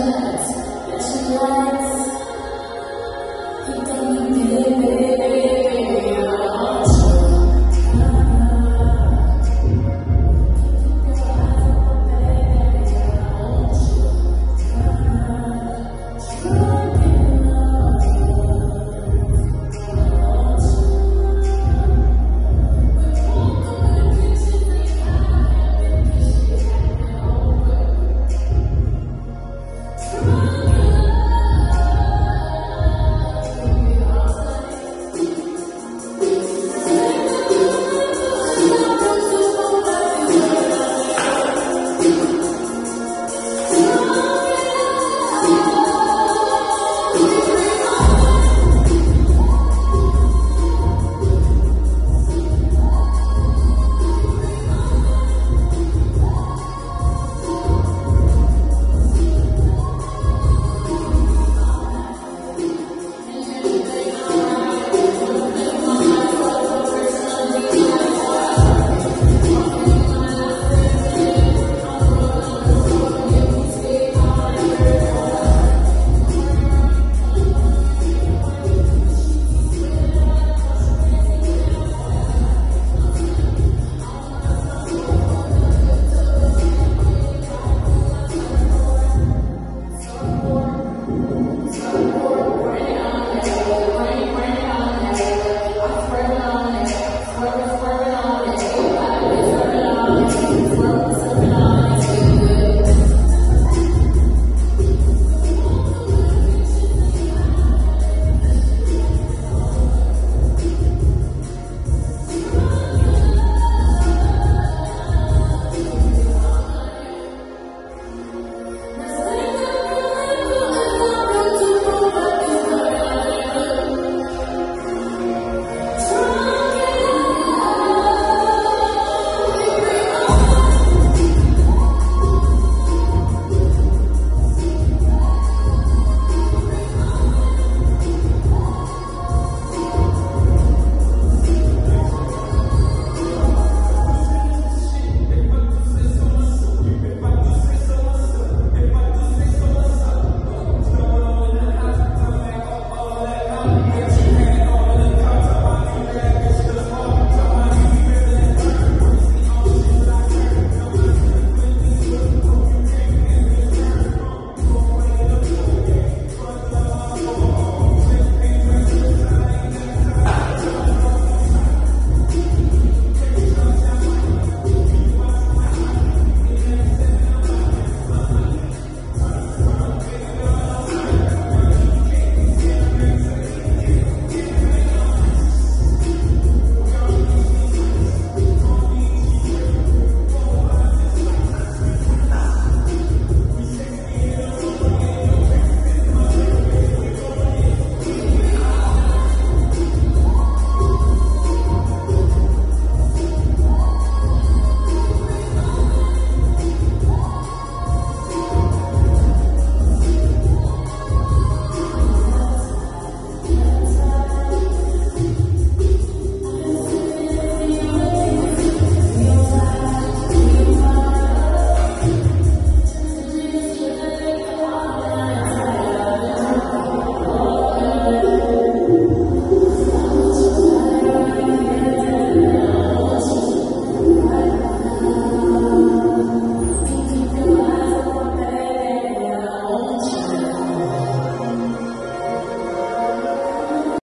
Amen.